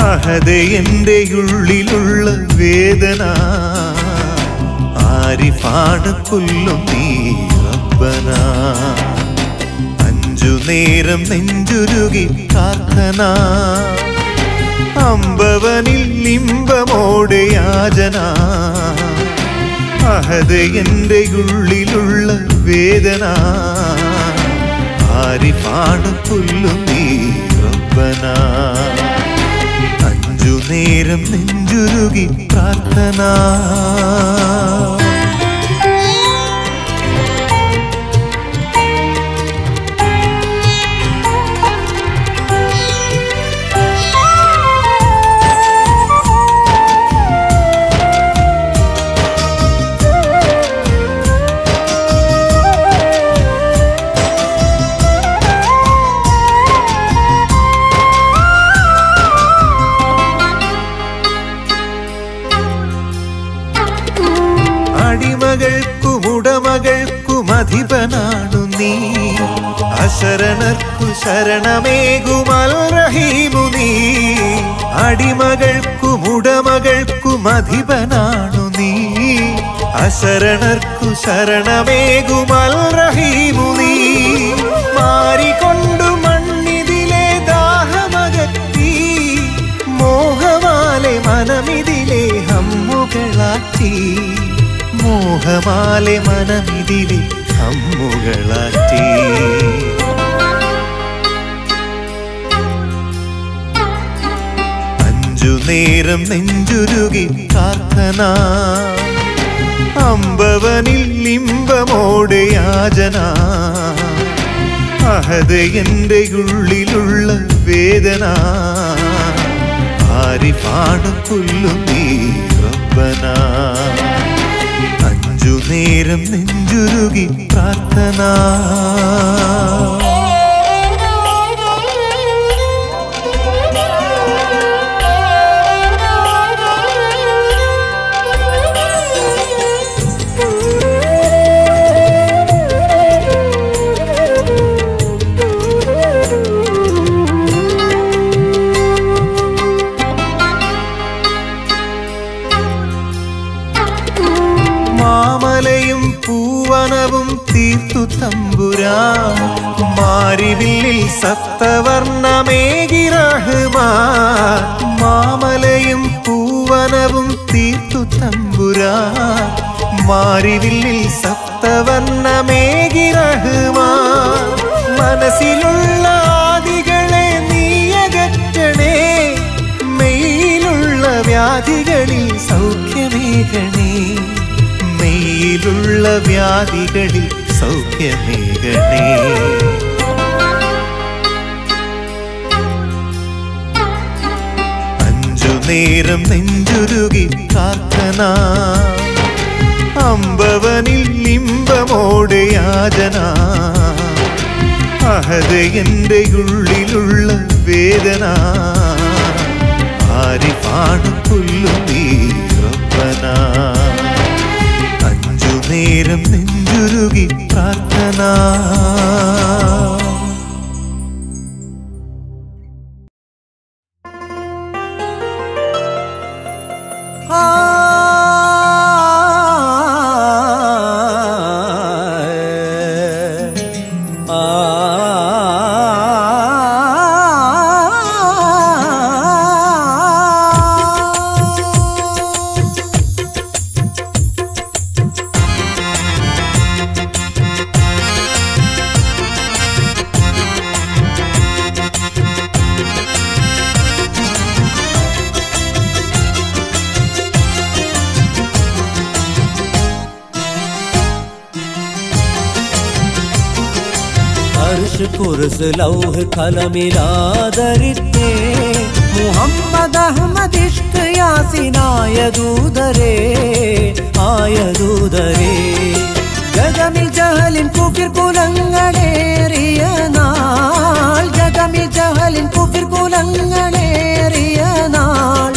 അഹദ എന്റെ ഉള്ളിലുള്ള വേദന. ആരിഫാണ് കൊല്ലും നീ റബ്ബന. അഞ്ചു നേരം നെഞ്ചുരുകി പ്രാർത്ഥന. അമ്പവനിൽ ലിംബമോടെ യാചന. എന്റെ ഉള്ളിലുള്ള വേദന. ആരിഫാണ് പുല്ലും നീ അഞ്ചു നേരം നെഞ്ചുരുകി പ്രാർത്ഥന. അശരണർക്കു ശരണമേകുമൽ റഹീമു നീ. അടിമകൾക്കും ഉടമകൾക്കും അധിപനാണു നീ. അശരണർക്കു ശരണമേകുമൽ റഹീമു നീ. മാറിക്കൊണ്ടു മണ്ണിതിലെ ദാഹമകത്തി മോഹമാലെ മനമിതിലെ ഹമ്മുകളാറ്റി മോഹമാലെ മനമിതിലെ ഹമ്മുകളാറ്റി നേരം നെഞ്ചുരുകി പ്രാർത്ഥന. അമ്പവനിൽ ഇമ്പമോടെ യാചന. അഹത് എന്റെ ഉള്ളിലുള്ള വേദന. ആരിഫാണ് പാടും നീ റബ്ബന. അഞ്ചു നേരം നെഞ്ചുരുകി പ്രാർത്ഥന. തമ്പുരാ മാരിവില്ലിൽ സപ്തവർണമേകിരാഹുമാ മാമലയും പൂവനവും തീർത്തു തമ്പുരാ മാരിവില്ലിൽ സപ്തവർണമേകിരാഹുമാ മനസ്സിലുള്ള ആദികളെ നീയകറ്റണേ. മെയിലുള്ള വ്യാധികളിൽ സൗഖ്യമേകണേ. മെയിലുള്ള വ്യാധികളിൽ സൗഖ്യമേകണേ അഞ്ചു നേരം നെഞ്ചുരുകി പ്രാർത്ഥന. അമ്പവനിൽ ലിംബമോടെ യാചന. അഹത എന്റെ ഉള്ളിലുള്ള വേദന. ആരി പുല്ലും നീ നേരം നെഞ്ചുരുകി പ്രാർത്ഥന. അത് ലൗഹ് ഫലമിലാദരിത്തേ മുഹമ്മദ് അഹമ്മദ് ഇഷ്ക് യാസിനായ ദൂതരേ ആയ ദൂതരേ. ജഗമിൽ ജഹലിൻ കുഫിർ കുലങ്ങളേറിയ നാൾ ജഗമിൽ ജഹലിൻ കുഫിർ കുലങ്ങളേറിയ നാൾ.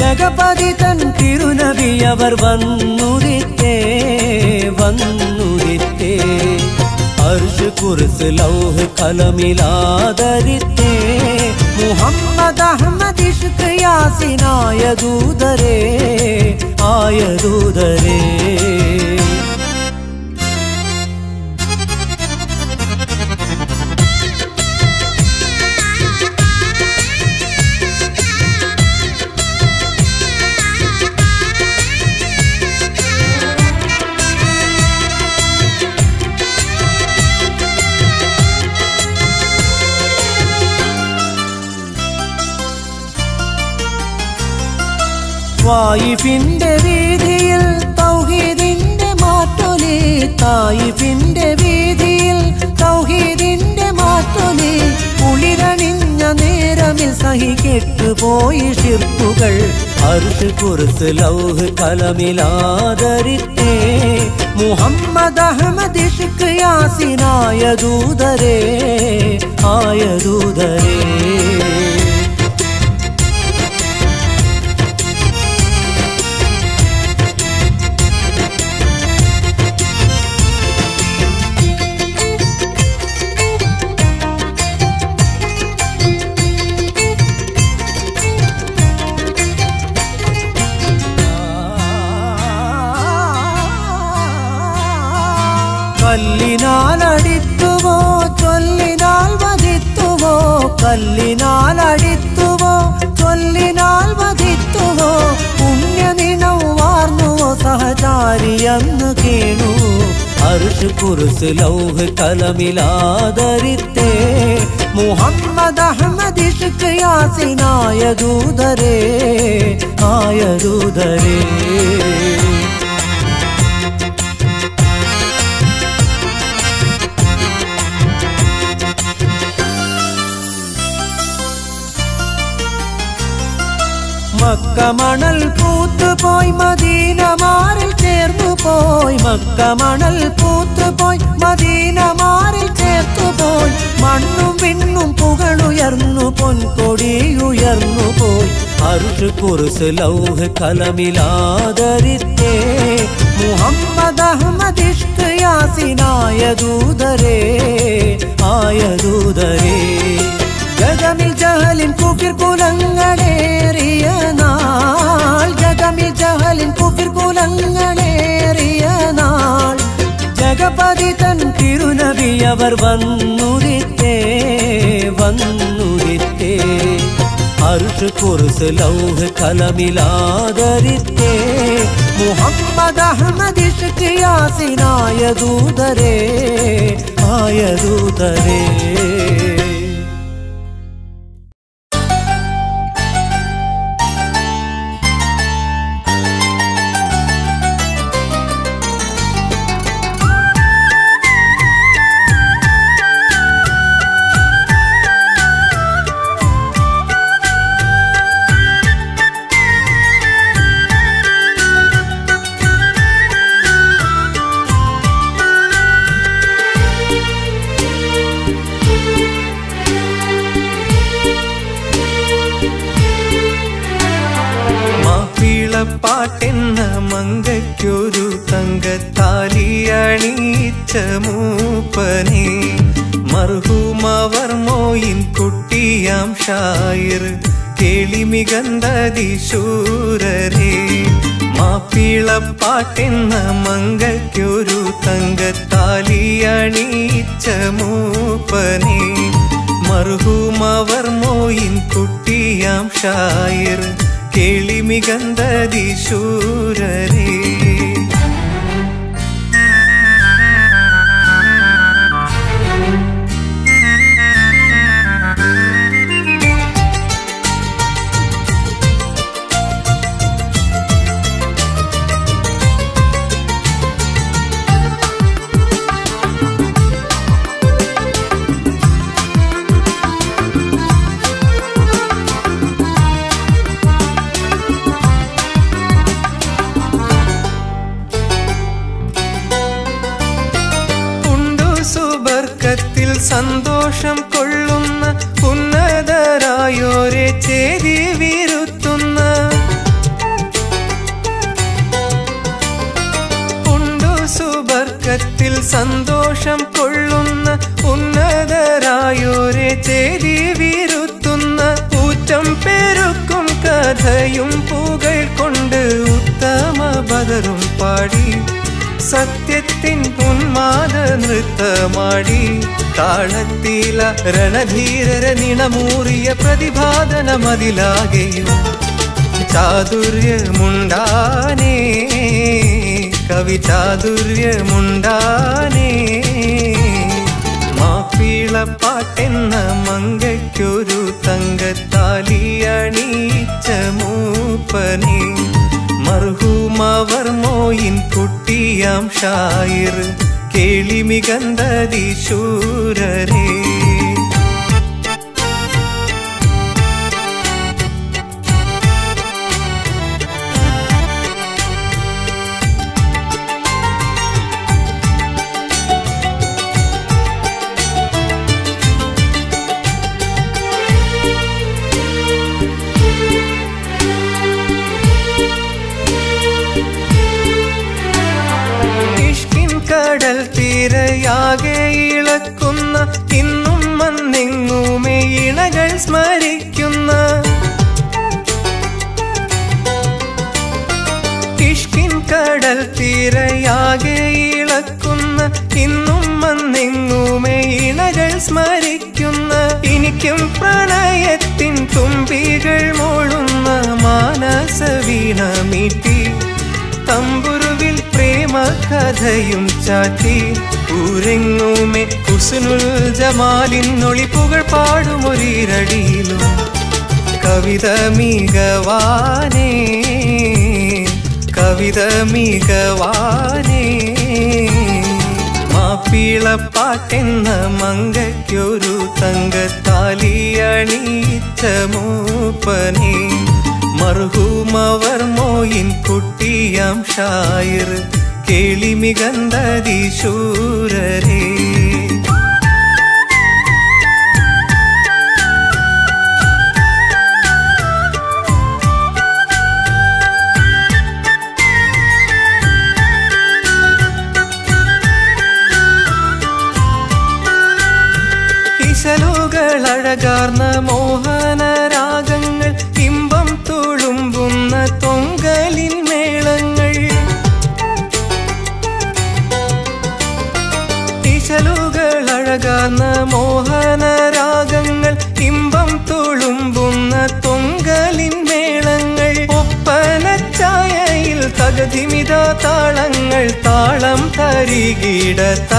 ജഗപതി തൻ തിരുനബി അവർ വന്നുരിത്തേ വന്നു र्ष कुर्स लौह खलमिलादरित्रे मुहम्मद अहमद इश्क शुखयासिनाय दूदरे आयदूदरे വായിഫിന്റെ വീതിയിൽ തൗഹീദിന്റെ മാറ്റൊലി. തായിഫിന്റെ വീതിയിൽ തൗഹീദിന്റെ മാറ്റൊലി. കുളിരണിഞ്ഞ നേരമിൽ സഹികെട്ടുപോയി ഷിർപ്പുകൾ അർഷ് കുറുത്ത് ലൗഹ് കലമിലാദരിത്തേ മുഹമ്മദ് അഹമ്മദ് ഇഷ്ക് യാസിനായ ദൂതരേ ആയ ദൂതരേ. സഹചാരിയെന്ന് കേണു. അർഷ് കുറിസ് ലൗഹ് കലമിലാദരിത്തേ. മുഹമ്മദ് അഹമ്മദ് ഇഷ്ക് യാസിനായ ദൂതരേ ആയ ദൂതരേ മക്ക മണൽ പൂത്ത് പോയി മദീന മാറിൽ ചേർന്നു പോയി മക്ക മണൽ പൂത്ത് പോയി മദീന മാറിൽ ചേർത്തു പോയി. മണ്ണും വിണ്ണും പുകളുയർന്നു പൊൻകൊടി ഉയർന്നു പോയി. അർഷ് കുറിസ് ലൗഹ് കലമിലാദരിത്തേ മുഹമ്മദ് അഹമ്മദ് ഇഷ്ക് യാസിനായ ദൂതരേ ആയ ദൂതരേ. ജഗമിൽ ജഹലിൻ കുക്കിർ കുലങ്ങളേറിയ ജഗപതി തൻ തിരുനബി അവർ വന്നുദിത്തേ വന്നുദിത്തേ അർഷ് കുറിസ് ലൗഹ് കലമിലാദരിത്തേ മുഹമ്മദ് അഹമ്മദ് ഇഷ്ക് യാസിനായ ദൂതരേ ആയ ദൂതരേ മാപ്പിളപ്പാട്ടെന്ന മങ്കയ്ക്കൊരു തങ്കത്താലി അണിയിച്ച മൂപ്പനെ. മർഹൂമവർ മോയിൻ കുട്ടിയാം ഷായർ കേളിമികന്തതിശൂരരെ. മാപ്പിളപ്പാട്ടെന്ന മങ്കയ്ക്കൊരു തങ്കത്താലി അണിയിച്ച മൂപ്പനെ. മർഹൂമവർ മോയിൻ കുട്ടിയാം ഷായർ കേളിമികന്തതിശൂരരേ ഉണ്ടു സന്തോഷം കൊള്ളുന്ന ഉന്നതരായോരെ ചേരി വിരുത്തുന്ന ഉണ്ടു സുബർക്കത്തിൽ സന്തോഷം കൊള്ളുന്ന ഉന്നതരായോരെ ചേരി വിരുത്തുന്ന ഊറ്റം പേരുക്കും കഥയും പൂകൾ കൊണ്ട് ഉത്തമ ബദറും പാടി സത്യത്തിൻ ഉന്മാദ നൃത്തമാടി താളത്തില രണധീരര നിണമൂറിയ പ്രതിഭാതന മതിലാകെയും ചാതുര്യമുണ്ടാനേ കവി ചാതുര്യമുണ്ടാനേ മാപ്പിളപ്പാട്ടെന്ന മങ്കയ്ക്കൊരു തങ്കത്താലി അണീച്ച മൂപ്പനെ മർഹൂമവർമോയിൻ കുട്ടിയാം ഷായിർ കേളിമികന്തതി ശൂരരേ. ഇന്നും വന്നെങ്ങുമേ ഇണകൾ സ്മരിക്കുന്ന എനിക്കും പ്രണയത്തിൻ തുമ്പികൾ മൂളുന്ന മാനസ വീണ മീട്ടി. തമ്പുരുവിൽ പ്രേമ കഥയും ചാറ്റി ഊരെങ്ങുമേ കുസുനുൽ ജമാലിൻ ഒളിപ്പുകൾ പാടുമൊരിരടിയിലും കവിത മികവാനേ കവിത മികവാനേ മാപ്പിളപ്പാട്ടെന്ന മങ്കയ്ക്കൊരു തങ്കത്താലി അണീച്ച മൂപ്പനെ മർഹൂമവർ മോയിൻ കുട്ടിയാം ഷായിർ കേളിമികന്തതി ശൂരരേ അഴകാർന്ന മോഹന രാഗങ്ങൾ ഇമ്പം തുളുമ്പുന്ന തൊങ്കലിൻ മേളങ്ങൾ. തിശലുകൾ അഴകാർന്ന മോഹന രാഗങ്ങൾ ഇമ്പം തുളുമ്പുന്ന തൊങ്കലിൻ മേളങ്ങൾ. ഒപ്പനച്ചായയിൽ തകതിമിത താളങ്ങൾ താളം തരികിടത്ത.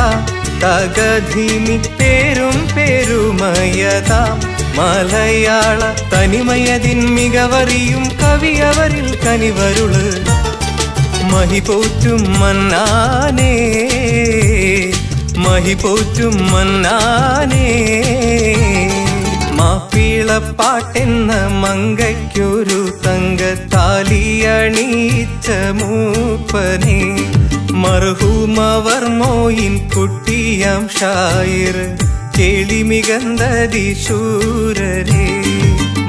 തകധിമി പേരും പെരുമയതാം മലയാള തനിമയതിൻ മികവറിയും കവിയവരിൽ കനിവരുള് മഹിപോറ്റും മന്നാനേ മഹിപോറ്റും മന്നാനേ മാപ്പിളപ്പാട്ടെന്ന മങ്കയ്ക്കൊരു തങ്കത്താലി അണീച്ച മൂപ്പനെ മർഹൂമവർ മോയിൻ കുട്ടിയാം ഷായിർ കേളിമികന്തതി ശൂരരേ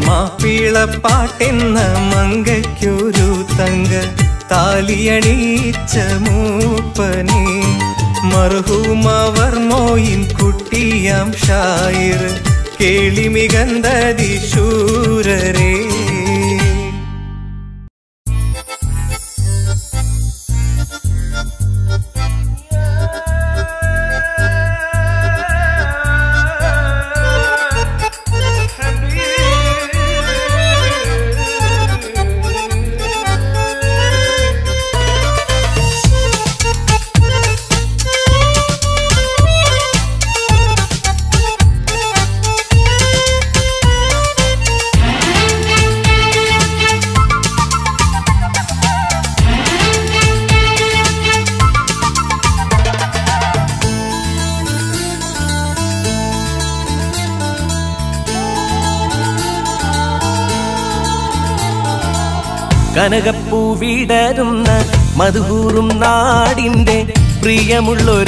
മാപ്പിളപ്പാട്ടെന്ന മങ്കയ്ക്കൊരു തങ്ക താലിയണീച്ച മൂപ്പനെ. മർഹൂമവർ മോയിൻ കുട്ടിയാം ഷായിർ കേളിമികന്തതി ശൂരരേ കനകപ്പൂവിടരുന്ന മധുകൂറും നാടിന്റെ പ്രിയമുള്ളൊരധികാരി.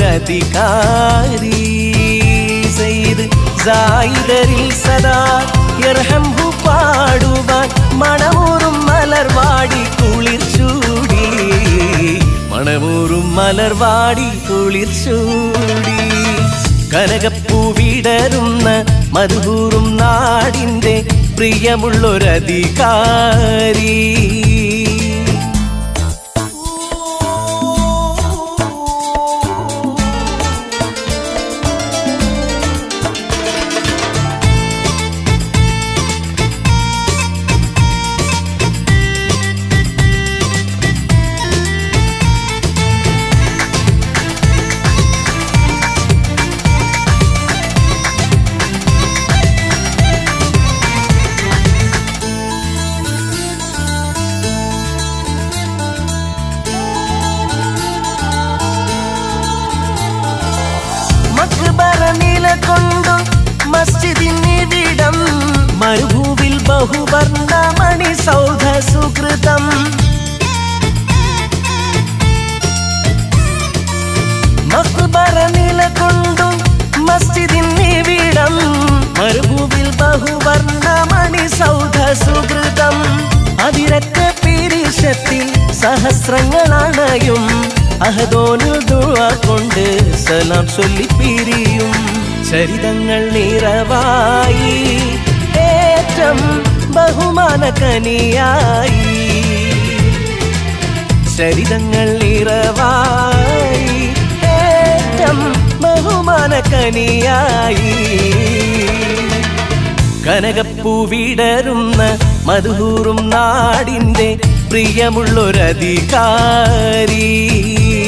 സെയ്ത് സായിദരിൽ സദാ യർഹംഹു പാടുവാൻ മണമൂറും മലർവാടി കുളിർ ചൂടി. മണമൂറും മലർവാടി കുളിർച്ചൂടി കനകപ്പൂ വിടരുന്ന മധുകൂറും നാടിന്റെ പ്രിയമുള്ളൊരധികാരി. സലാം ചൊല്ലി പിരിയും ചരിതങ്ങൾ നിറവായി. ഏറ്റം ബഹുമാന കനിയായി ചരിതങ്ങൾ നിറവായി. ഏറ്റം ബഹുമാന കനിയായി കനകപ്പൂ വിടരുന്ന മധുഹൂറും നാടിന്റെ പ്രിയമുള്ളൊരധികാരി.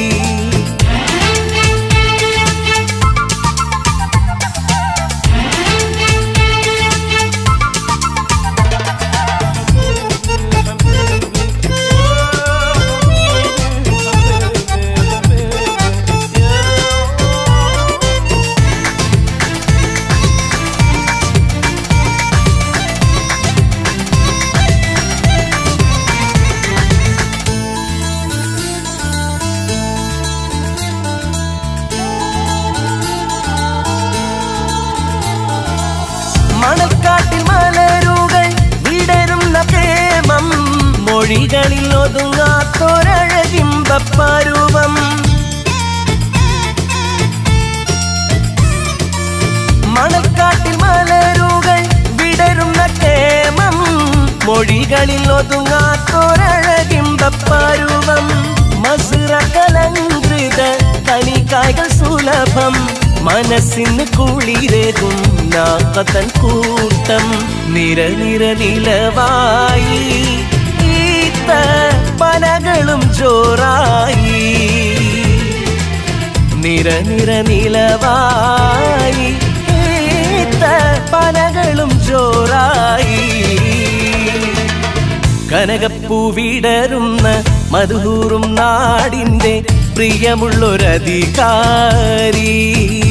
മൊഴികളിൽ ഒതുങ്ങാത്തൊരഴകിമ്പപ്പരുവം മണൽക്കാട്ടിൽ മലരുകൾ വിടരുന്ന പ്രേമം മൊഴികളിൽ ഒതുങ്ങാത്തൊരഴകിമ്പപ്പരൂപം മസുര കലങ്കൃത കനിക്കായ്കൾ സുലഭം. മനസ്സിന് കുളിരകും നാക്കത്തൻ കൂട്ടം. നിര നിര നിലവായി ഈത്ത പനകളും ചോറായി. നിര നിര നിലവായി പനകളും ജോറായി കനകപ്പൂ വിടരുന്ന മധുഹൂറും നാടിന്റെ പ്രിയമുള്ളൊരധികാരി.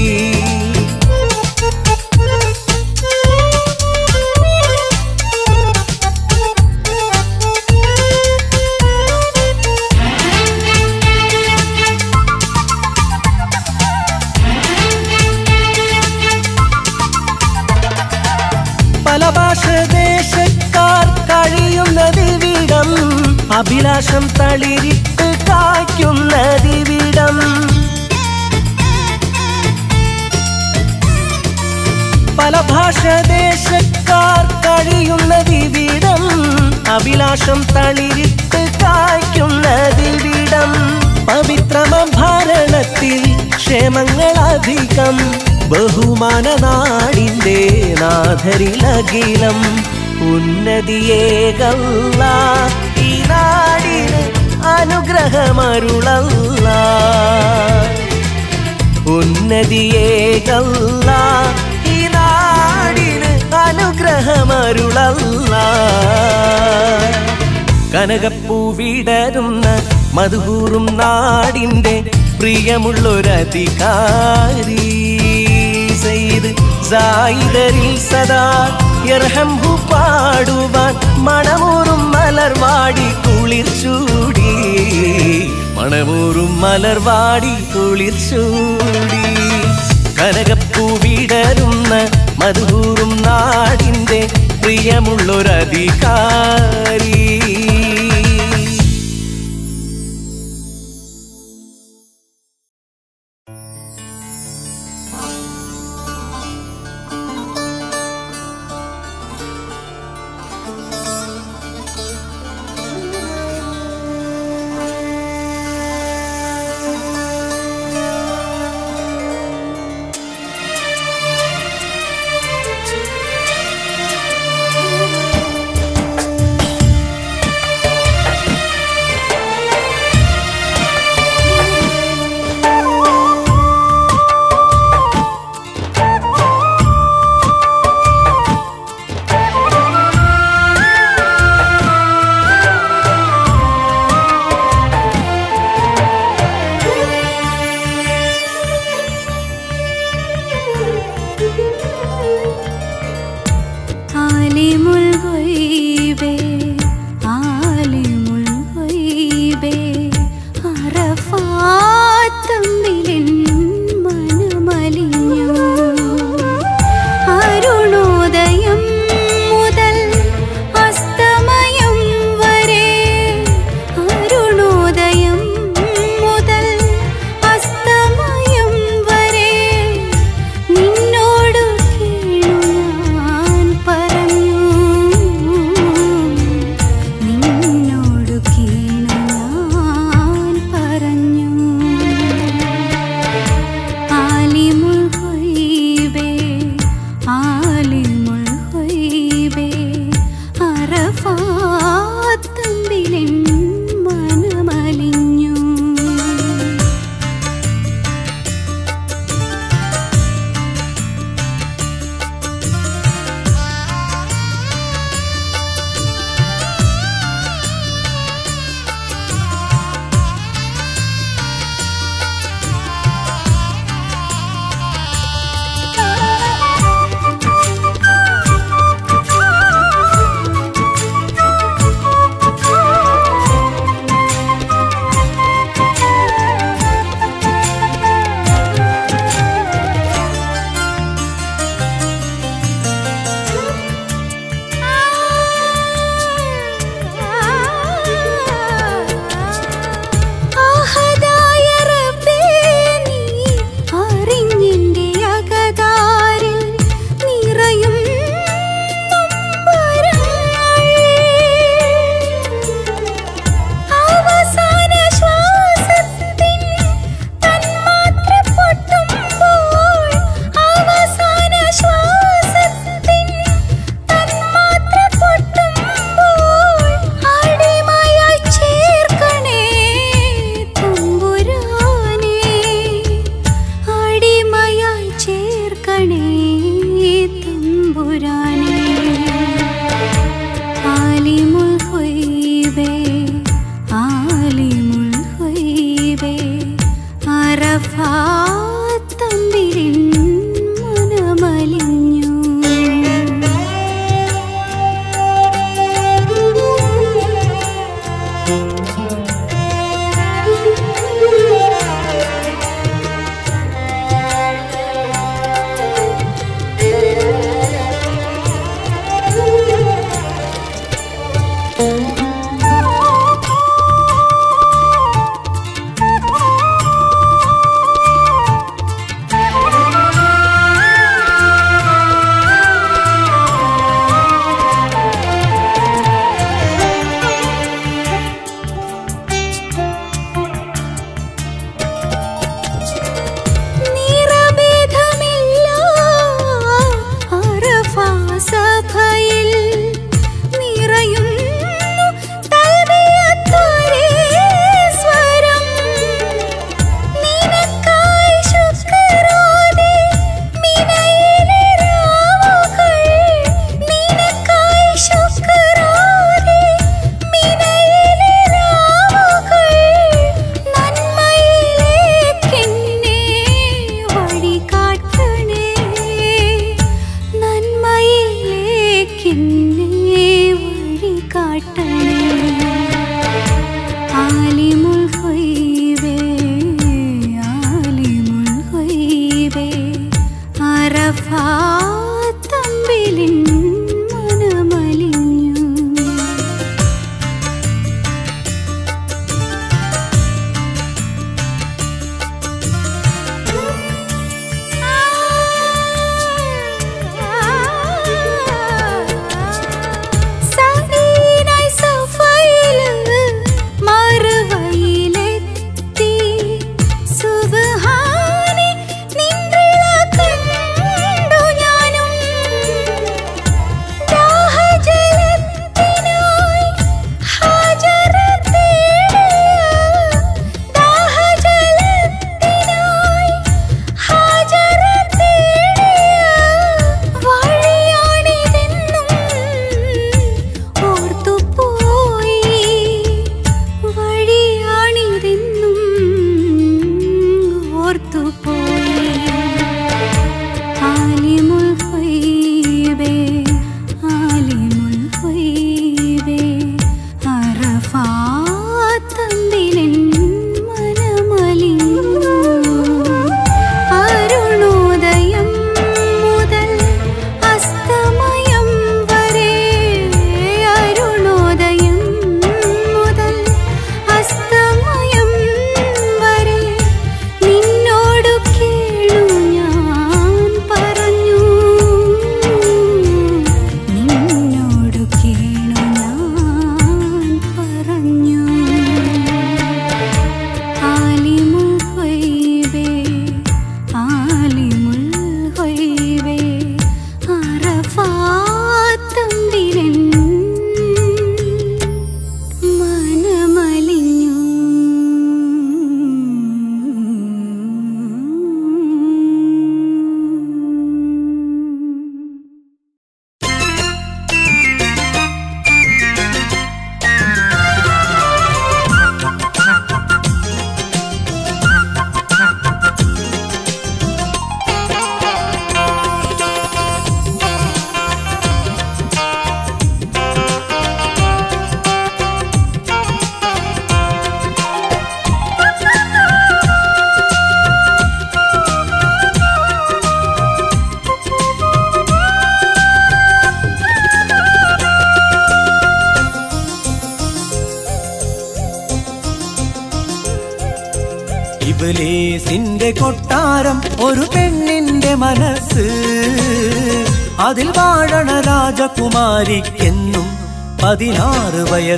അഭിലാഷം തളിരിട്ട് കായ്ക്കുന്നതിവിടം പല ഭാഷദേശക്കാർ കഴിയുന്നതിവിടം അഭിലാഷം തളിരിട്ട് കായ്ക്കുന്നതിവിടം പവിത്രമ ഭരണത്തിൽ ക്ഷേമങ്ങളധികം. ബഹുമാന നാടിന്റെ നാഥരിലകിലം ഉന്നതിയേകല്ല നാടിന് അനുഗ്രഹമരുളല്ല. ഉന്നതിയേകല്ല. ഈ നാടിന് അനുഗ്രഹമരുളല്ല. കനകപ്പൂ വിടരുന്ന മധുകൂറും നാടിന്റെ പ്രിയമുള്ളൊരധികാരി. സയ്യിദ് സായിദരിൽ സദാ യർഹംഹു പാടുവാൻ മണമൂറും മലർവാടി കുളിർ ചൂടി. മണമൂറും മലർവാടി കുളിർ ചൂടി. കനകപ്പൂ വിടരുന്ന മധുകൂറും നാടിന്റെ പ്രിയമുള്ളൊരധികാരി.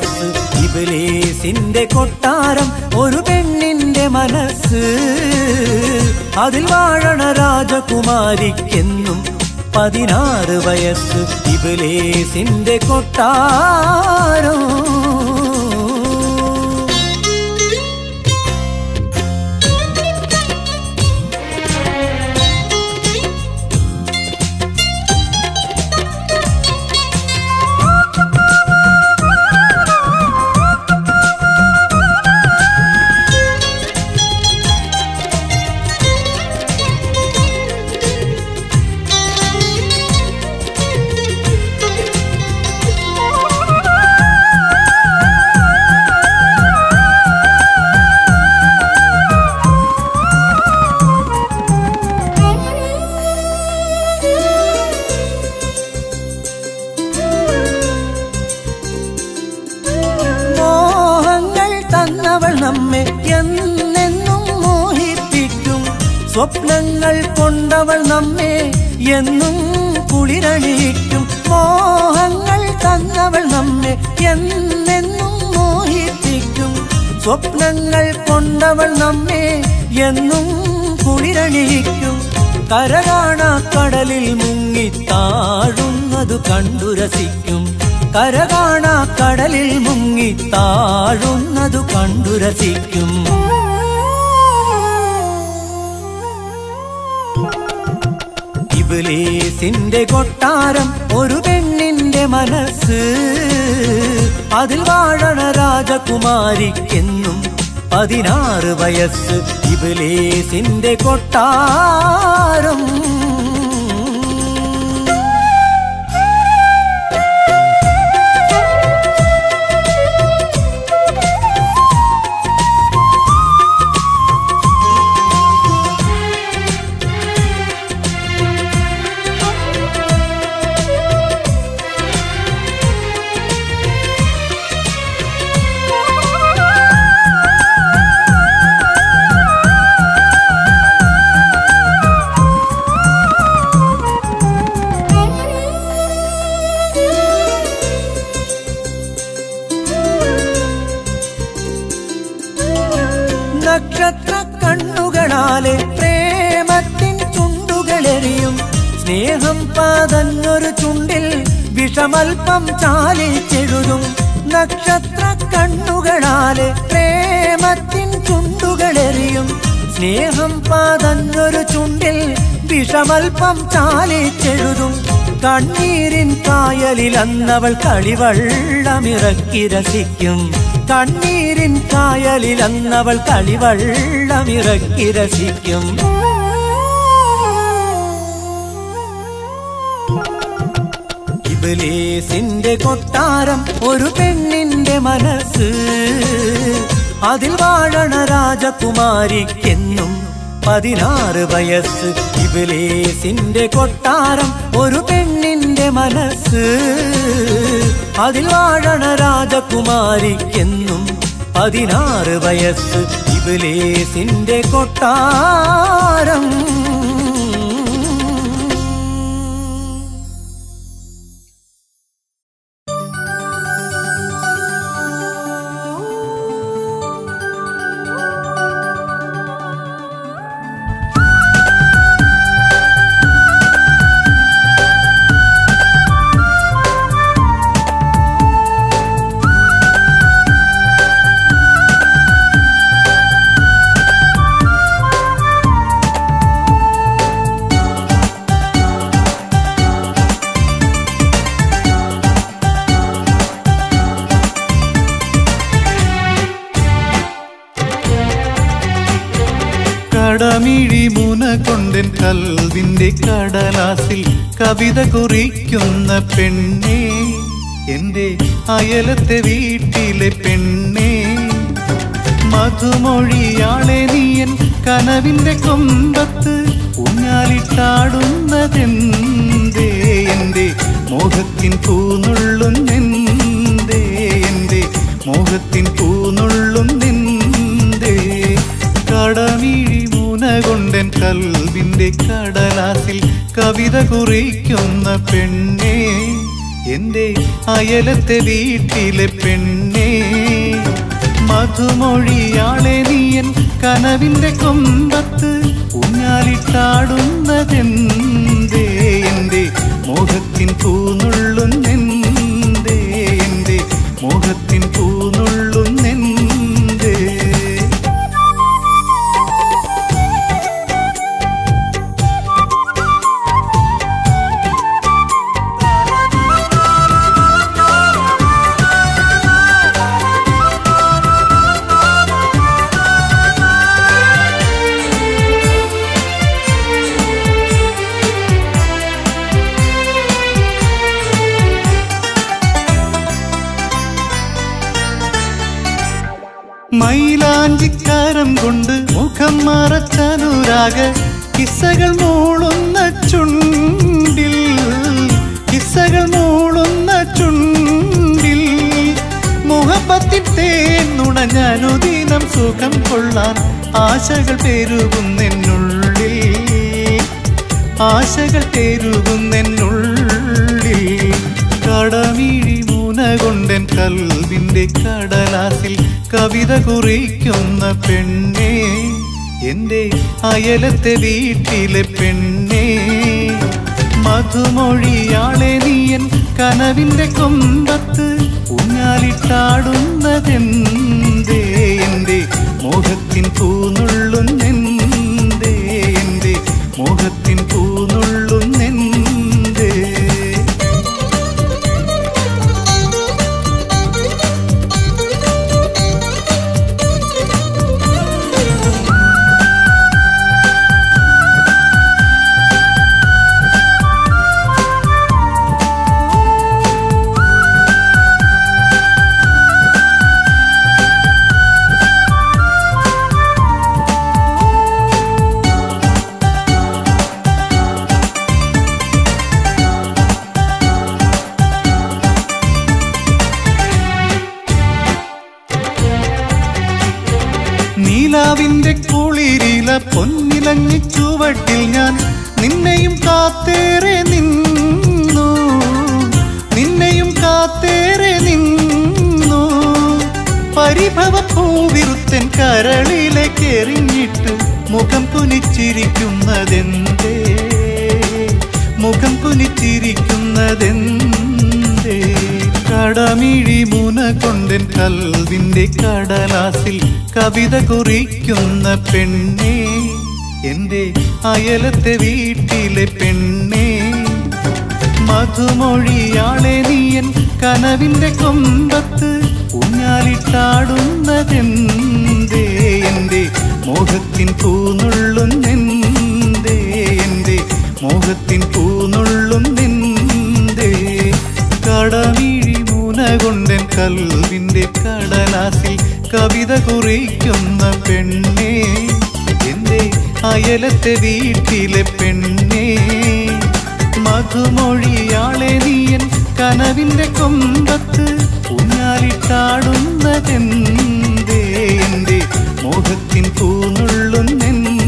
വയസ്സ് ഇബിലേസിന്റെ കൊട്ടാരം ഒരു പെണ്ണിന്റെ മനസ്സ്. അതിൽ വാഴണ രാജകുമാരിക്കെന്നും പതിനാറ് വയസ്സ്. ഇബിലേസിന്റെ കൊട്ടാരം സ്വപ്നങ്ങൾ കൊണ്ടവൾ നമ്മെ എന്നും കുളിരണിയിക്കും. മോഹങ്ങൾ തന്നവൾ നമ്മെ എന്നെന്നും മോഹിപ്പിക്കും. സ്വപ്നങ്ങൾ കൊണ്ടവൾ നമ്മെ എന്നും കുളിരണിയിക്കും. കരകാണാ കടലിൽ മുങ്ങി താഴുന്നതു കണ്ടുരസിക്കും. കരകാണാ കടലിൽ മുങ്ങി താഴുന്നതു കണ്ടുരസിക്കും. ഇബിലീസിന്റെ കൊട്ടാരം ഒരു പെണ്ണിന്റെ മനസ്സ്. അതിൽ വാഴണ എന്നും പതിനാറ് വയസ്സ്. ഇബിലേസിന്റെ കൊട്ടാരം. ചാലിച്ചെഴുതും നക്ഷത്ര കണ്ണുകളാലെ പ്രേമത്തിൻ ചുണ്ടുകളെറിയും. സ്നേഹം പതഞ്ഞൊരു ചുണ്ടിൽ വിഷമൽപ്പം ചാലിച്ചെഴുതും കണ്ണീരിൻ കായലിൽ അന്നവൾ കളിവള്ളമിറക്കി രസിക്കും. കണ്ണീരിൻ കായലിൽ അന്നവൾ കളിവള്ളമിറക്കി രസിക്കും. ഇബിലീസിന്റെ കൊട്ടാരം ഒരു പെണ്ണിന്റെ മനസ്സ്. അതിൽ വാഴണ രാജകുമാരിക്കെന്നും പതിനാറ് വയസ്സ്. ഇബിലീസിന്റെ കൊട്ടാരം ഒരു പെണ്ണിന്റെ മനസ്സ്. അതിൽ വാഴണ രാജകുമാരിക്കെന്നും പതിനാറ് വയസ്സ്. ഇബിലീസിന്റെ കൊട്ടാരം കവിത കുറിക്കുന്ന പെണ്ണേ എന്റെ അയലത്തെ വീട്ടിലെ പെണ്ണേ. മധുമൊഴിയാളെ നീയൻ കനവിന്റെ കൊമ്പത്ത് ഊഞ്ഞാലിട്ടാടുന്നതെന്തേ? എന്റെ മോഹത്തിൻ പൂനുള്ളുന്നെന്തേ? എന്റെ മോഹത്തിൻ പൂന്നുള്ളുന്നെന്തേ കടമീഴി മൂന കൊണ്ടൻ കൽവിന്റെ കടലാസിൽ കവിത കുറിക്കുന്ന പെണ്ണേ എന്റെ അയലത്തെ വീട്ടിലെ പെണ്ണേ. മധുമൊഴിയാളെ നീയൻ കനവിന്റെ കൊമ്പത്ത് ഊഞ്ഞാലിട്ടാടുന്നതെന്തേ? എന്റെ മോഹത്തിൻ പൂന്നുള്ളുന്നെന്തേ എന്റെ മോഹത്തിൻ മൈലാഞ്ചിക്കാരം കൊണ്ട് മുഖം മറച്ചനുരാഗ കിസ്സകൾ മൂളുന്ന ചുണ്ടിൽ കിസ്സകൾ മൂളുന്ന ചുണ്ടിൽ. മുഹബത്തിൻ തേൻ നുണഞ്ഞനുദിനം സുഖം കൊള്ളാൻ ആശകൾ പെരുകുന്നെന്നുള്ളിൽ ആശകൾ പെരുകുന്നെന്നുള്ളിൽ കടമിഴി മൂന കൊണ്ടൻ കൽവിന്റെ കടലാസിൽ കവിത കുറിക്കുന്ന പെണ്ണേ എന്റെ അയലത്തെ വീട്ടിലെ പെണ്ണേ മധുമൊഴിയാളെ നീയൻ കനവിന്റെ കൊമ്പത്ത് ഊഞ്ഞാലിട്ടാടുന്നതെന്തേ? എന്റെ മോഹത്തിൻ പൂന്നുള്ളുന്നെന്തേ എന്റെ മോഹത്തിൻ മുഖം കുനിച്ചിരിക്കുന്നതെന്തേ മുഖം കുനിച്ചിരിക്കുന്നതെന്തേ കടമിഴി മുന കൊണ്ടൻ കൽവിന്റെ കടലാസിൽ കവിത കുറിക്കുന്ന പെണ്ണേ എന്റെ അയലത്തെ വീട്ടിലെ പെണ്ണേ. മധുമൊഴിയാളെ നീയൻ കനവിന്റെ കൊമ്പത്ത് ഊഞ്ഞാലിട്ടാടുന്നതെന്തേ എന്റെ മോഹത്തിൻ പൂനുള്ളുന്നെന്തേ എന്റെ മോഹത്തിൻ പൂനുള്ളുന്നെന്തേ കടമിഴി മൂന കൊണ്ടൻ കൽവിന്റെ കടലാസിൽ കവിത കുറിക്കുന്ന പെണ്ണേ. എന്റെ അയലത്തെ വീട്ടിലെ പെണ്ണേ. മധുമൊഴിയാളെ നീയൻ കനവിന്റെ കൊമ്പത്ത് ഊഞ്ഞാലിട്ടാടുന്നതെന്തേ? എന്റെ മോഹത്തിൻ പൂനുള്ളുന്നെന്തേ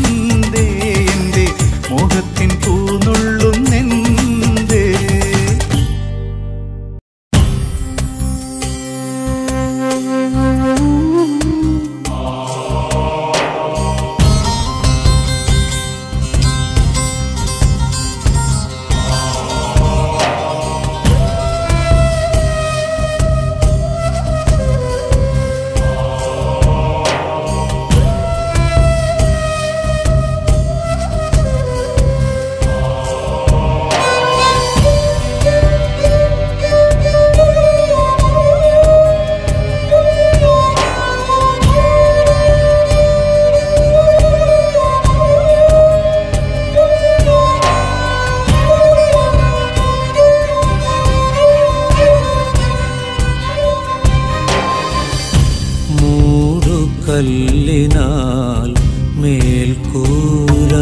മൂടുകല്ലിനാൽ മേൽക്കൂര.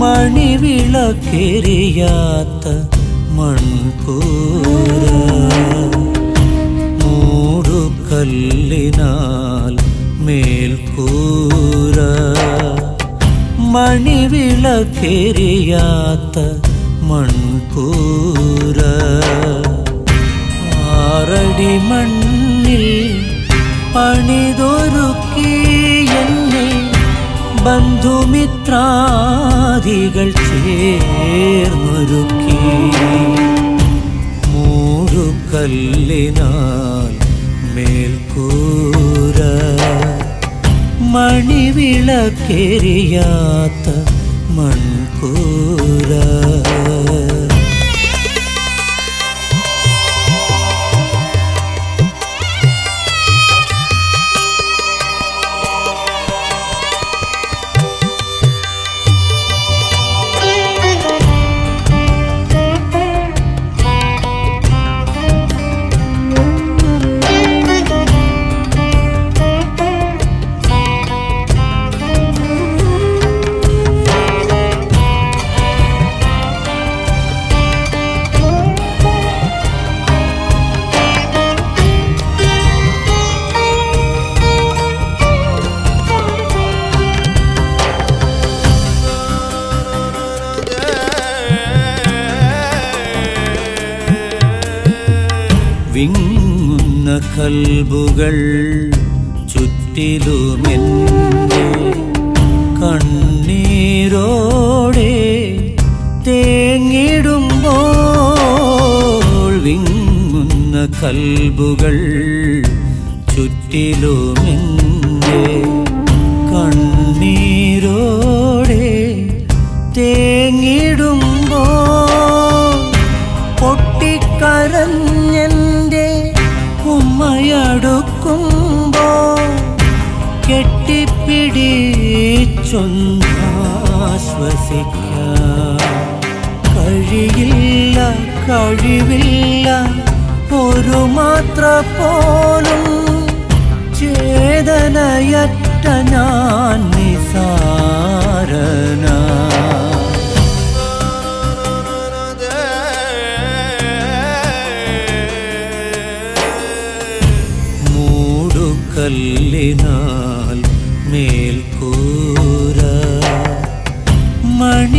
മണിവിളക്കെറിയാത്ത മൺകൂര. മൂടുകല്ലിനാൽ മേൽക്കൂര. മണിവിളക്കെറിയാത്ത മൺകൂര. ആറടി മണ്ണിൽ പണിതൊരുക്കി എന്നെ ബന്ധുമിത്രാദികൾ ചേർന്നൊരുക്കി. മൂടുകല്ലിനാൽ മേൽക്കൂര മണിവിളക്കേറിയാത്ത കൽബുകൾ ചുറ്റിലുമെന്നെ പോലും ചേതനയറ്റ ഞാൻ നിസാരനാ മൂടുകല്ലിനാൽ മേൽക്കൂര മണിവിളക്കേറിയാത്ത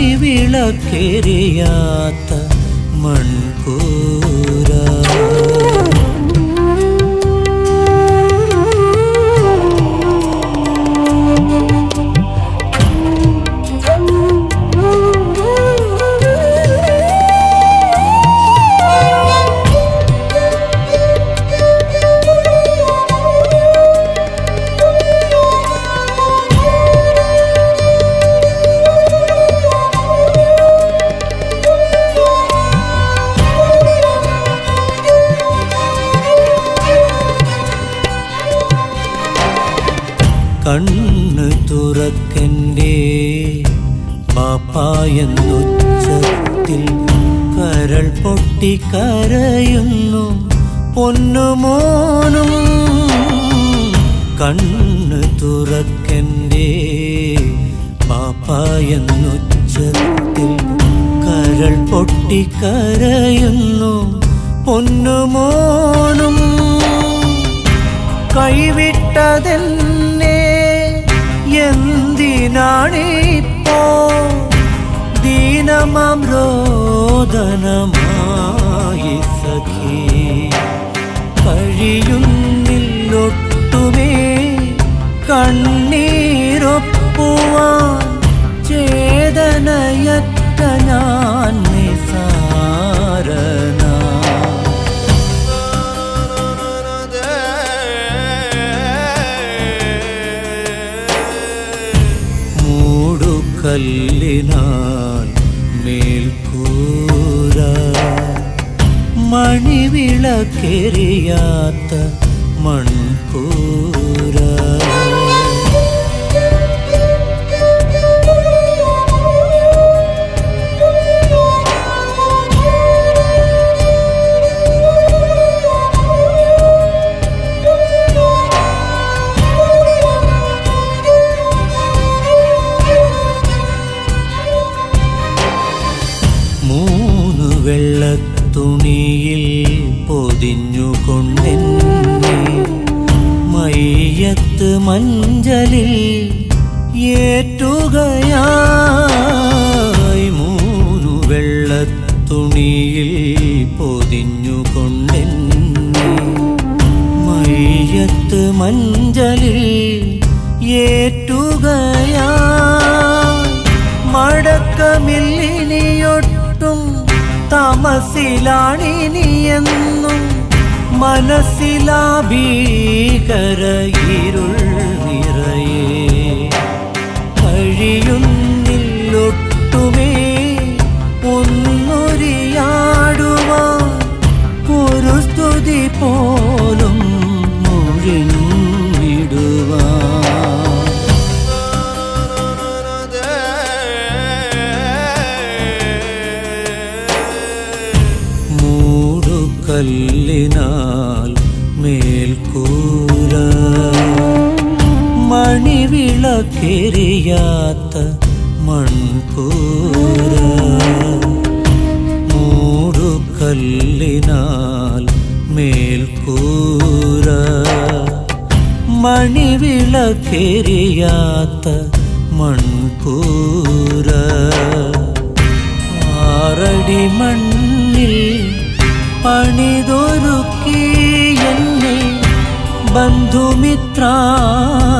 കണ്ണ് തുറക്കന്റെ പാപ്പായെന്നുച്ചത്തിൽ കരൾ പൊട്ടിക്കരയുന്നു പൊന്നുമോണും കൈവിട്ടതെന്നെ എന്തിനാണിപ്പോ? ദീനമാം രോദനമായി സഖി കഴിയുന്നില്ലൊട്ടുമേ കണ്ണീരൊപ്പുവാൻ ചേതനയറ്റ ഞാൻ നിസാരനാ. മൂടുകല്ലിനാൽ മേൽക്കൂര മണിവിളക്കേറിയാത്ത കരങ്ങളിൽ ഏറ്റുകയായി മൂന്നു വെള്ളത്തുണിയിൽ പൊതിഞ്ഞുകൊണ്ടെ മയ്യത്ത് മഞ്ചലിൽ ഏറ്റുകയാ മടക്കമില്ലിനിയൊട്ടും തമസിലാണിനിയെന്നും മനസ്സിലാഭീകരയിരുള്ള ഒഴിയുന്നില്ലൊട്ടുമേ ഒന്നൊരിയാടുവാ ഒരു സ്തുതി പോലും മൊഴിഞ്ഞിടുവാ മൂടുകല്ലിനാ കിടക്കെറിയാത്ത മൺപൂര. മൂടുകല്ലിനാൽ മേൽപൂര മണിവിളക്കെറിയാത്ത മൺപൂര. ആറടി മണ്ണിൽ പണിതൊരുക്കി എന്നെ ബന്ധുമിത്രാ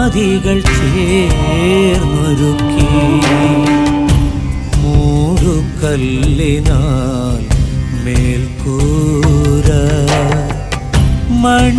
ജാതികൾ ചേർന്നൊരുക്കി. മൂടുക്കല്ലിനാൽ മേൽക്കൂര മണിവിളക്കേറിയാത്ത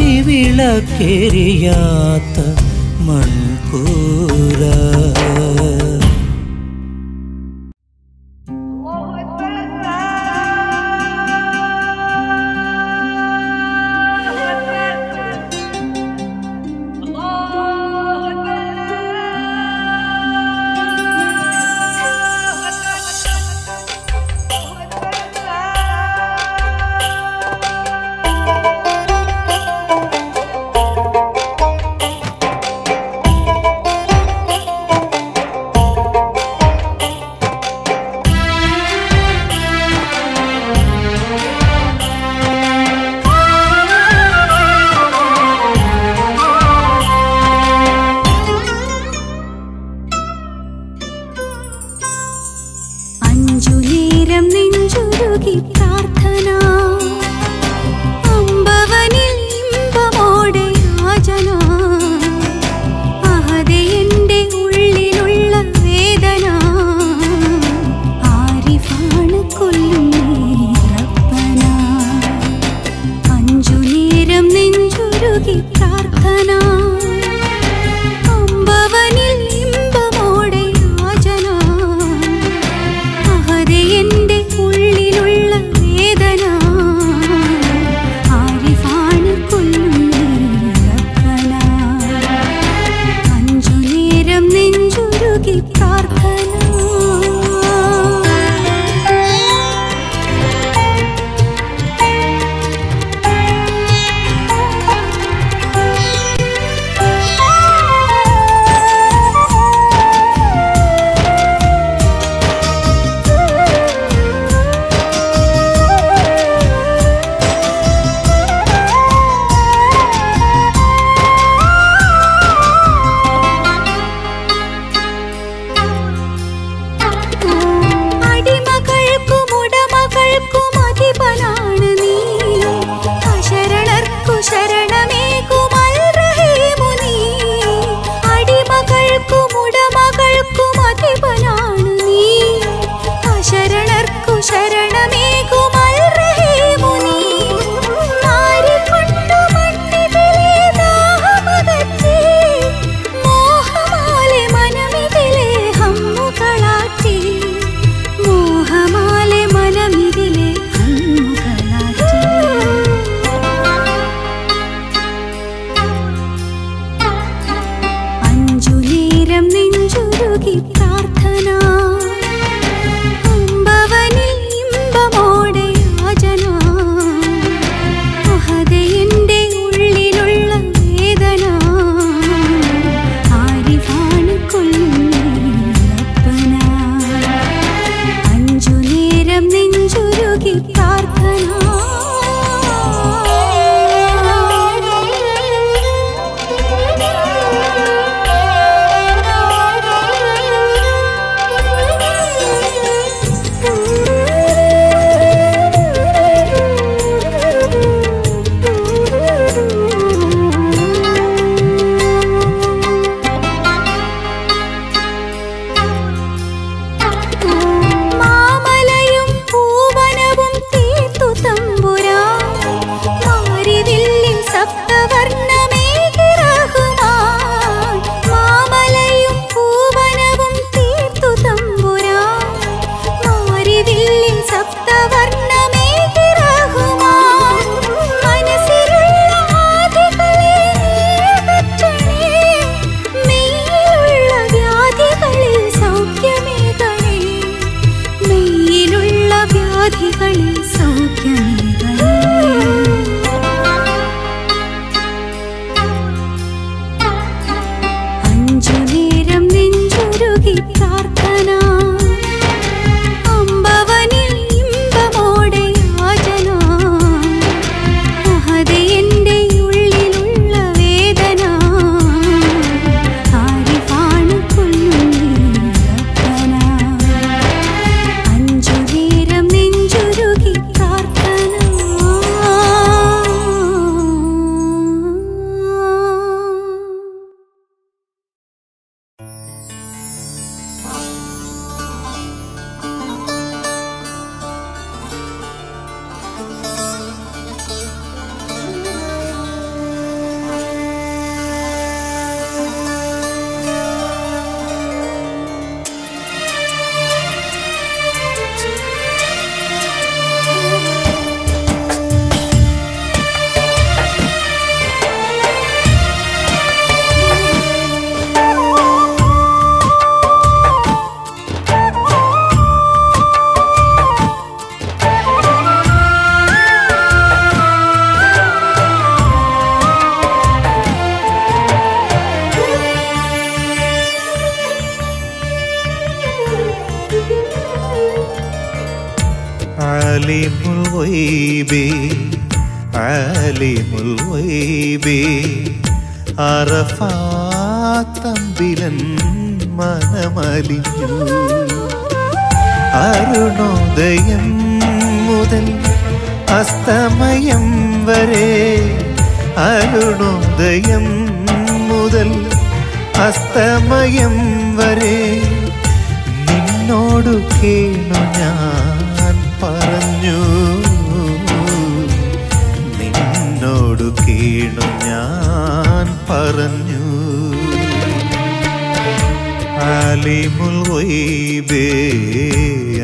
ആലിമുൽ ഗൈബേ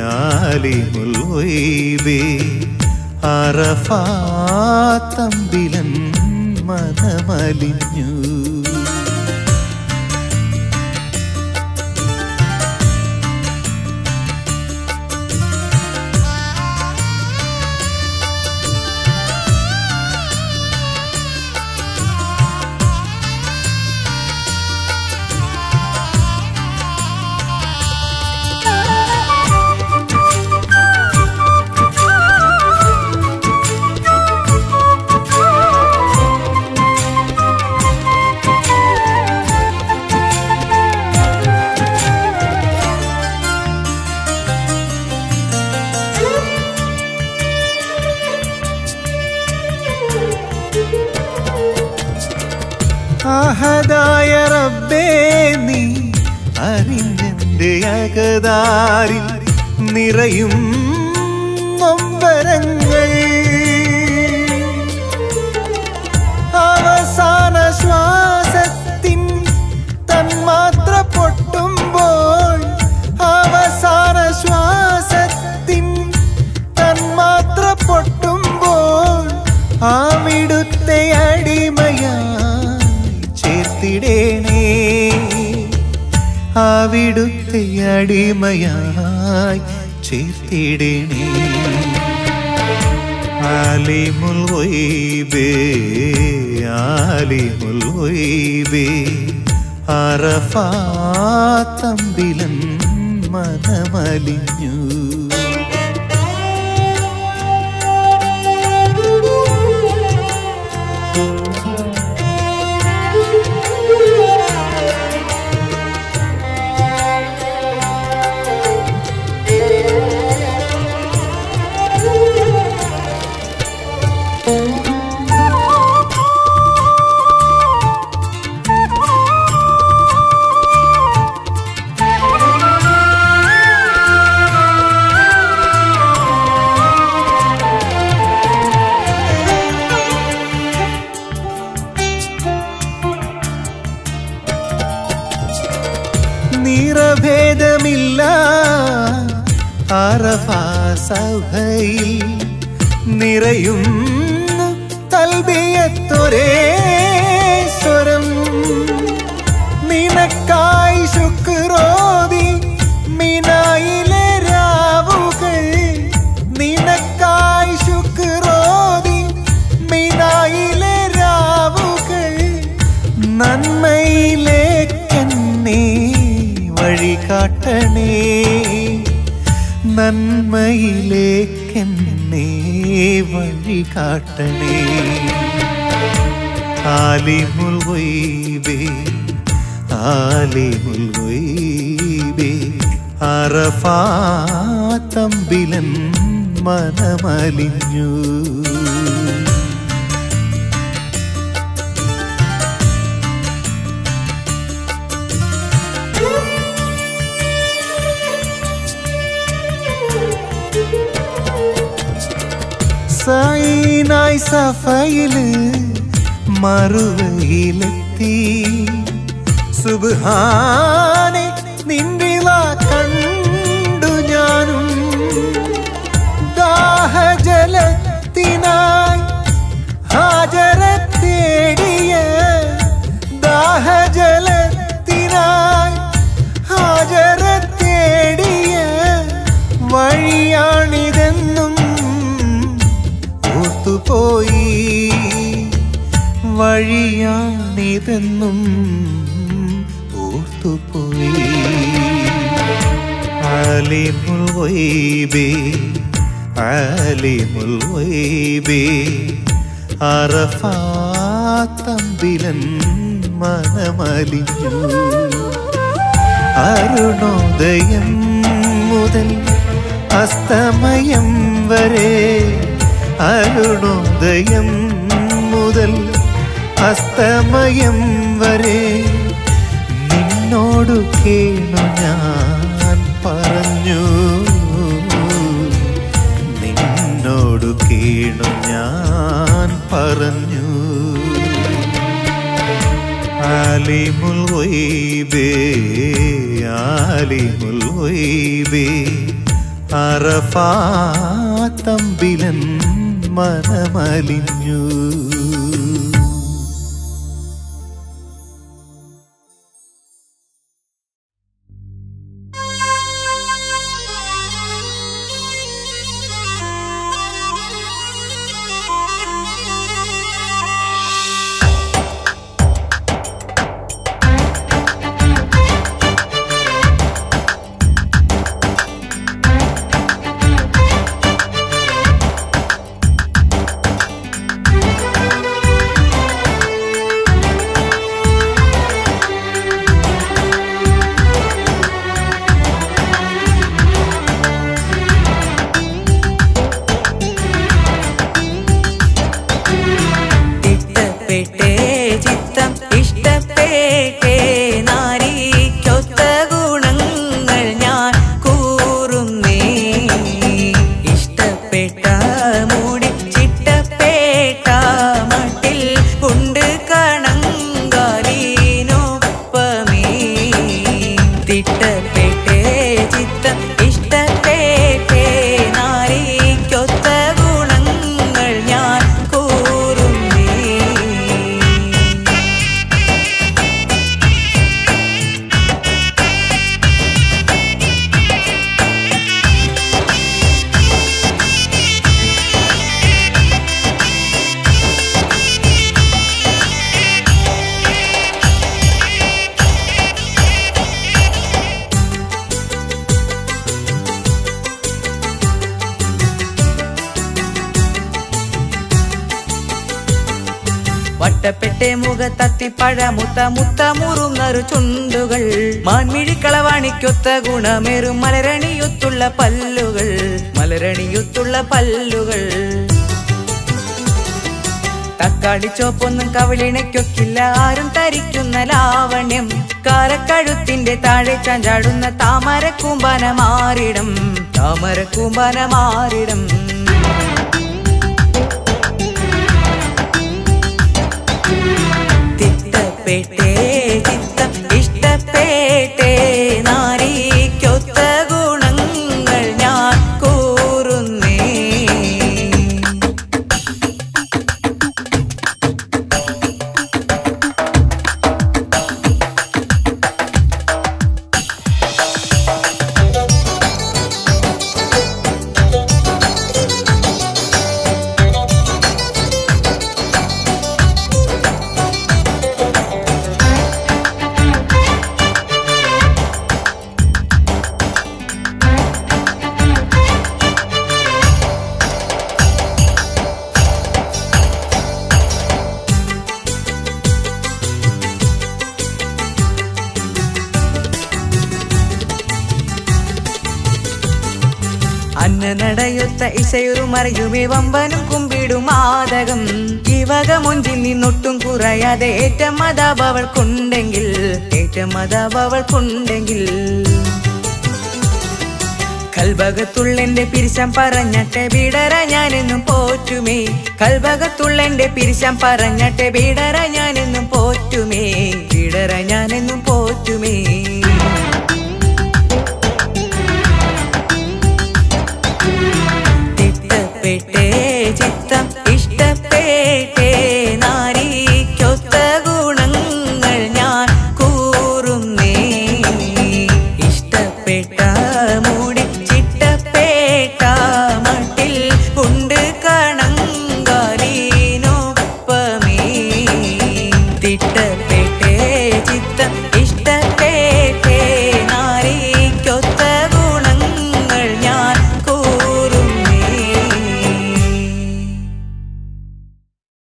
ആലിമുൽ അറഫാ തമ്പിലൻ മനമലിഞ്ഞു. അഹദായ റബ്ബേ നീ അറിഞ്ഞെന്റെ അകതാരിൽ നിറയും നൊമ്പരങ്ങൾ. അവിടുത്തെ അടിമയായി ചേർത്തിടേണേ. ആലിമുൽ ഒയ്ബേ ആലിമുൽ ഒയ്ബേ അറഫാ തമ്പിലൻ നിറഭേദമില്ല സുബ്ഹാനെ നിൻവിള കണ്ടു ഞാനും. ദാഹജലത്തിനായി ഹാജര തേടിയ ദാഹജലത്തിനായി ഹാജര തേടിയ വഴിയാണിതെന്നും ഓർത്തുപോയി. വഴിയാണിതെന്നും ആലിമുൽ ഗൈബേ ആലിമുൽ ഗൈബി അറഫാത്തമ്പിലൻ മനമലിഞ്ഞു. അരുണോദയം മുതൽ അസ്തമയം വരെ അരുണോദയം മുതൽ അസ്തമയം വരെ നിന്നോടു കേണു ഞാൻ. പറഞ്ഞു. ആലിമുൽ വൈബേ ആലിമുൽ അറഫാ തമ്പിലൻ മനമലിഞ്ഞു. മുഖത്തത്തിപ്പഴ മുത്ത മുത്ത മുറുന്നറു ചുണ്ടുകൾ. മാൻമിഴിക്കളവാണിക്കൊത്ത ഗുണമേറും മലരണിയൊത്തുള്ള പല്ലുകൾ. മലരണിയൊത്തുള്ള പല്ലുകൾ. തക്കാളി ചോപ്പൊന്നും കവിളിണയ്ക്കൊക്കില്ല ആരും തരിക്കുന്ന ലാവണ്യം. കാരക്കഴുത്തിന്റെ താഴെ ചാഞ്ചാടുന്ന താമര കൂമ്പാന മാറിടം താമര കൂമ്പാന മാറിടം ഏറ്റം മതാബവൾക്കുണ്ടെങ്കിൽ ഏറ്റ മതാബവൾക്കുണ്ടെങ്കിൽ കൽഭകത്തുള്ളെന്റെ പിരിശം പറഞ്ഞട്ടെ ബീടറ ഞാനെന്നും പോറ്റുമേ. കൽഭകത്തുള്ളെന്റെ പിരിശം പറഞ്ഞട്ടെ ബീടറ ഞാനെന്നും പോറ്റുമേ. ബീടറ ഞാനെന്നും പോറ്റുമേ.